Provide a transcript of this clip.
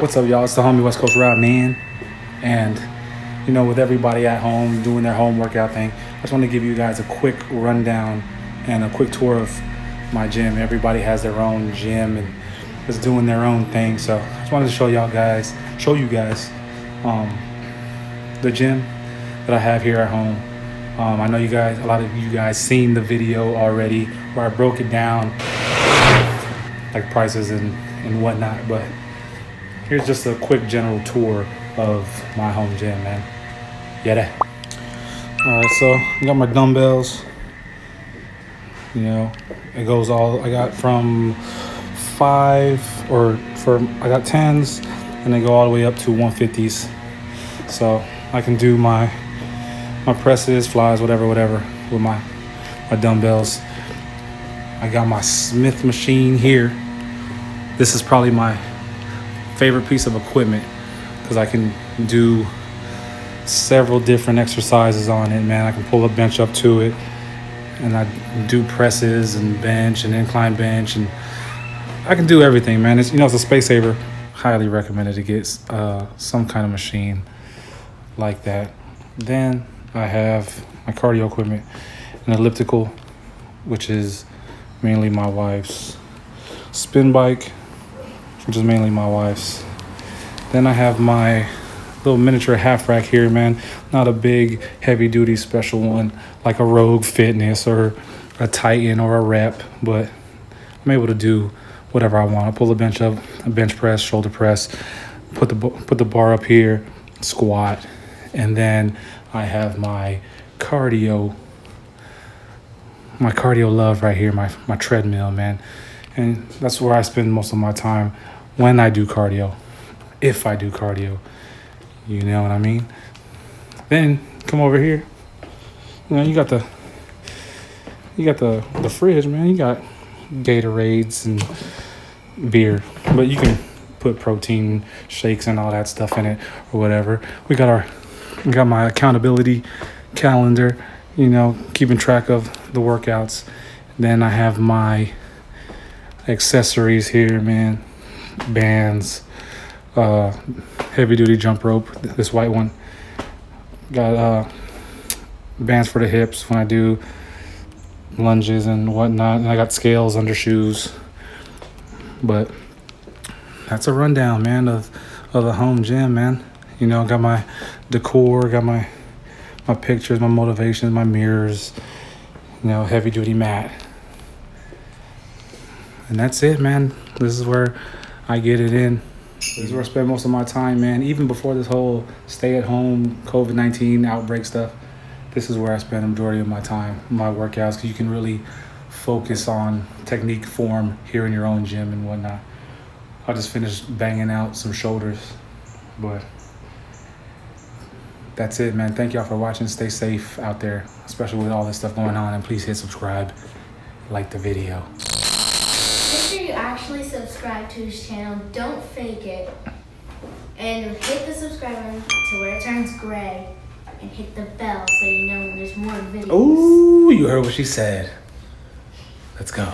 What's up, y'all? It's the homie West Coast Rob Man. And, you know, with everybody at home doing their home workout thing, I just want to give you guys a quick rundown and a quick tour of my gym. Everybody has their own gym and is doing their own thing. So I just wanted to show y'all guys, show you guys um, the gym that I have here at home. Um, I know you guys, a lot of you guys seen the video already where I broke it down, like prices and, and whatnot, but here's just a quick general tour of my home gym, man. Yeah. All right, so I got my dumbbells. You know, it goes all. I got from five or for I got tens, and they go all the way up to 150s. So I can do my my presses, flies, whatever, whatever with my my dumbbells. I got my Smith machine here. This is probably my favorite piece of equipment because I can do several different exercises on it, man. I can pull a bench up to it and I do presses and bench and incline bench and I can do everything, man. It's you know it's a space saver. Highly recommended to get uh, some kind of machine like that. Then I have my cardio equipment, an elliptical, which is mainly my wife's spin bike, which is mainly my wife's. Then I have my little miniature half rack here, man. Not a big, heavy duty special one like a Rogue Fitness or a Titan or a Rep, but I'm able to do whatever I want. I pull a bench up, a bench press, shoulder press, put the put the bar up here, squat, and then I have my cardio my cardio love right here, my my treadmill, man. And that's where I spend most of my time when I do cardio. If I do cardio. You know what I mean? Then come over here. You know, you got the you got the the fridge, man. You got Gatorades and beer. But you can put protein shakes and all that stuff in it or whatever. We got our we got my accountability calendar, you know, keeping track of the workouts. Then I have my accessories here, man. Bands, uh, heavy duty jump rope, this white one. Got uh, bands for the hips when I do lunges and whatnot. And I got scales under shoes. But that's a rundown, man, of, of the home gym, man. You know, got my decor, got my my pictures, my motivations, my mirrors, you know, heavy duty mat. And that's it, man. This is where I get it in. This is where I spend most of my time, man. Even before this whole stay at home COVID 19 outbreak stuff, this is where I spend a majority of my time, my workouts, because you can really focus on technique form here in your own gym and whatnot. I just finished banging out some shoulders, but that's it, man. Thank y'all for watching. Stay safe out there, especially with all this stuff going on. And please hit subscribe, like the video. Make sure you actually subscribe to his channel. Don't fake it. And hit the subscribe button to where it turns gray. And hit the bell so you know when there's more videos. Ooh, you heard what she said. Let's go.